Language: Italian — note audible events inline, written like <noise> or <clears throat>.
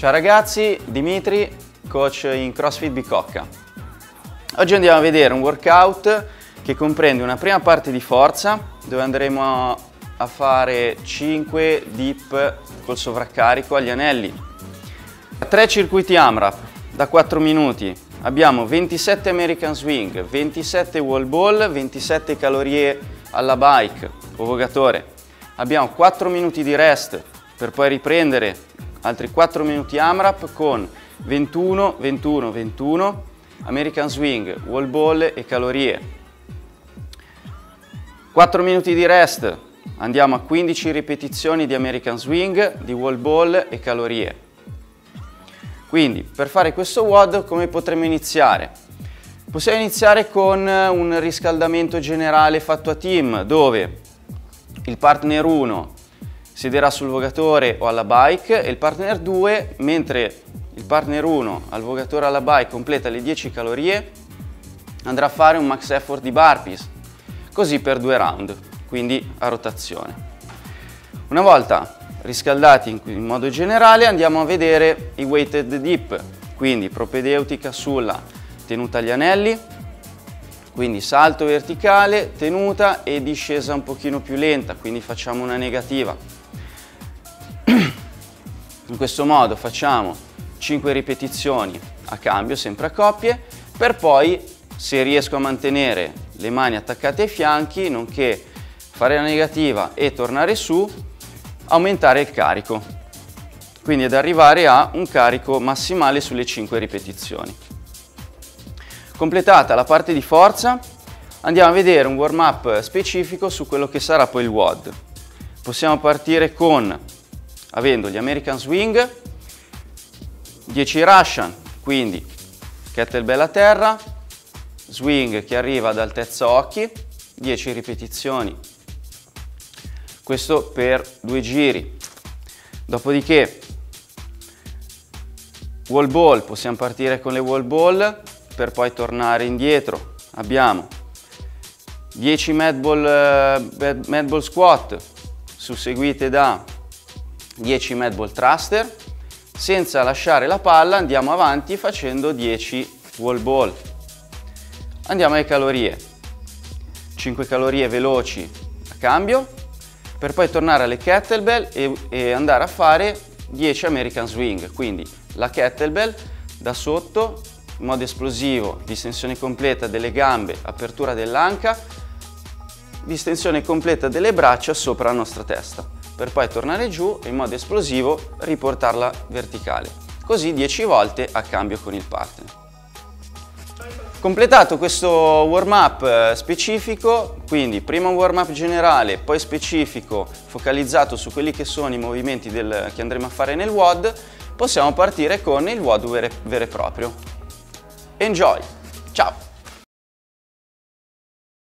Ciao ragazzi, Dimitri, coach in CrossFit Bicocca. Oggi andiamo a vedere un workout che comprende una prima parte di forza dove andremo a fare 5 dip col sovraccarico agli anelli. Tre circuiti AMRAP da 4 minuti. Abbiamo 27 American Swing, 27 wall ball, 27 calorie alla bike o vogatore. Abbiamo 4 minuti di rest per poi riprendere altri 4 minuti AMRAP con 21, 21, 21, American Swing, wall ball e calorie. 4 minuti di rest, andiamo a 15 ripetizioni di American Swing, di wall ball e calorie. Quindi per fare questo WOD come potremmo iniziare? Possiamo iniziare con un riscaldamento generale fatto a team dove il partner 1 siederà sul vogatore o alla bike e il partner 2, mentre il partner 1 al vogatore o alla bike completa le 10 calorie, andrà a fare un max effort di burpees, così per due round, quindi a rotazione. Una volta riscaldati in, in modo generale andiamo a vedere i weighted dip, quindi propedeutica sulla tenuta agli anelli, quindi salto verticale, tenuta e discesa un pochino più lenta, quindi facciamo una negativa. <clears throat> In questo modo facciamo 5 ripetizioni a cambio, sempre a coppie, per poi, se riesco a mantenere le mani attaccate ai fianchi, nonché fare la negativa e tornare su, aumentare il carico. Quindi ad arrivare a un carico massimale sulle 5 ripetizioni. Completata la parte di forza, andiamo a vedere un warm up specifico su quello che sarà poi il WOD. Possiamo partire con avendo gli American Swing, 10 Russian, quindi kettlebell a terra, swing che arriva ad altezza occhi, 10 ripetizioni, questo per due giri. Dopodiché wall ball, possiamo partire con le wall ball per poi tornare indietro. Abbiamo 10 mad ball, uh, mad ball squat susseguite da 10 med ball thruster, senza lasciare la palla andiamo avanti facendo 10 wall ball. Andiamo alle calorie, 5 calorie veloci a cambio, per poi tornare alle kettlebell e, e andare a fare 10 American Swing, quindi la kettlebell da sotto in modo esplosivo, distensione completa delle gambe, apertura dell'anca, distensione completa delle braccia sopra la nostra testa per poi tornare giù e in modo esplosivo riportarla verticale, così 10 volte a cambio con il partner. Completato questo warm up eh, specifico, quindi prima un warm up generale, poi specifico, focalizzato su quelli che sono i movimenti del, che andremo a fare nel WOD, possiamo partire con il WOD vero e proprio. Enjoy! Ciao!